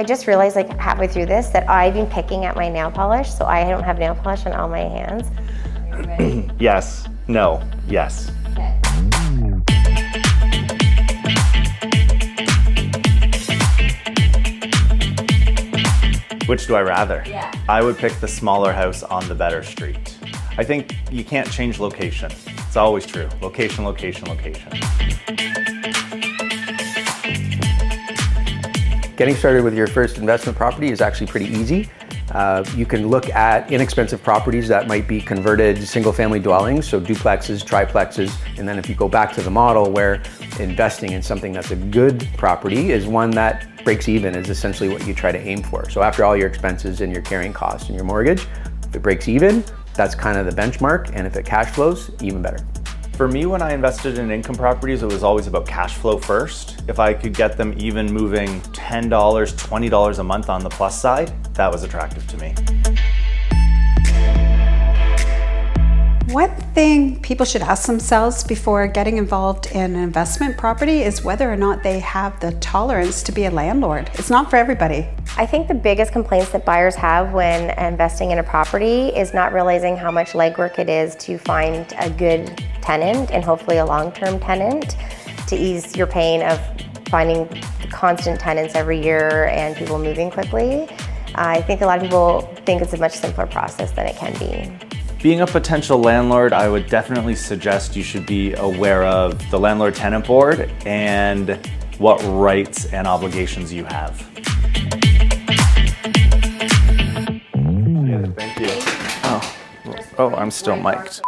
I just realized like halfway through this that I've been picking at my nail polish, so I don't have nail polish on all my hands. yes, no, yes. Which do I rather? Yeah. I would pick the smaller house on the better street. I think you can't change location. It's always true. Location, location, location. Getting started with your first investment property is actually pretty easy. Uh, you can look at inexpensive properties that might be converted single family dwellings, so duplexes, triplexes, and then if you go back to the model where investing in something that's a good property is one that breaks even is essentially what you try to aim for. So after all your expenses and your carrying costs and your mortgage, if it breaks even, that's kind of the benchmark. And if it cash flows, even better. For me, when I invested in income properties, it was always about cash flow first. If I could get them even moving $10, $20 a month on the plus side, that was attractive to me. One thing people should ask themselves before getting involved in an investment property is whether or not they have the tolerance to be a landlord. It's not for everybody. I think the biggest complaints that buyers have when investing in a property is not realizing how much legwork it is to find a good tenant and hopefully a long-term tenant to ease your pain of finding constant tenants every year and people moving quickly. I think a lot of people think it's a much simpler process than it can be. Being a potential landlord, I would definitely suggest you should be aware of the landlord tenant board and what rights and obligations you have. You. Oh, oh I'm still mic'd.